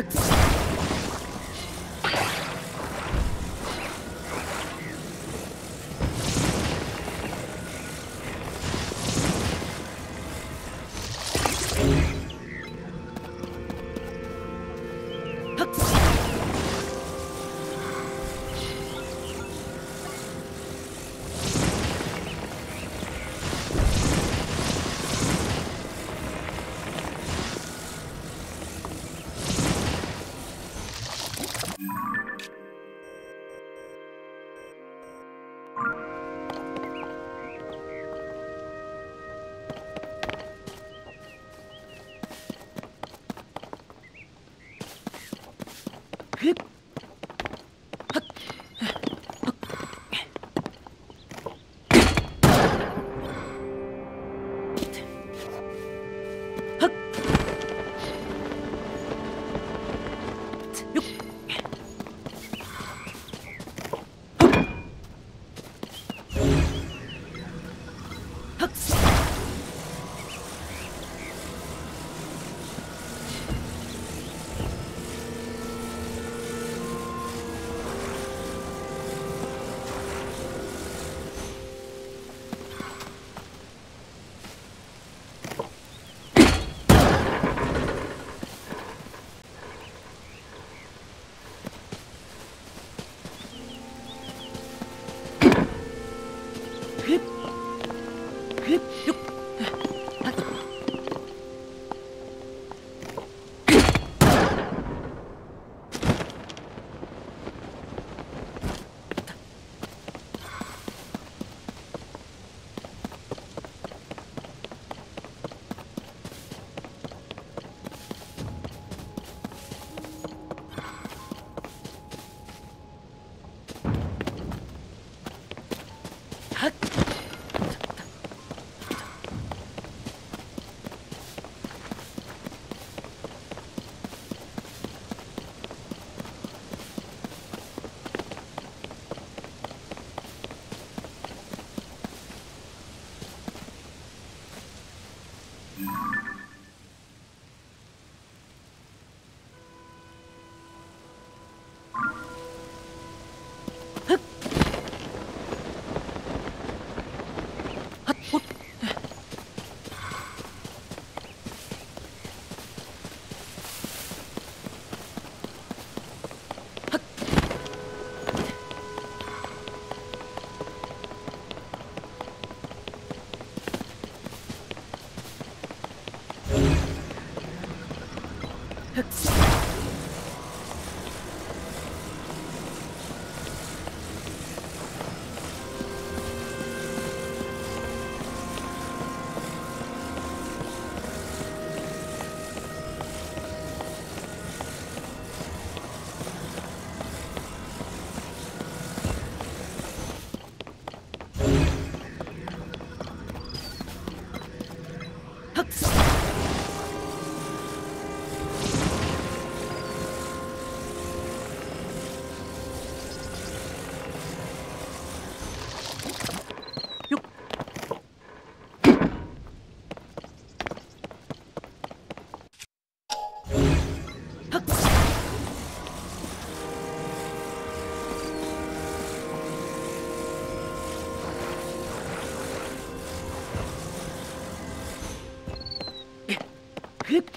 Good. gibt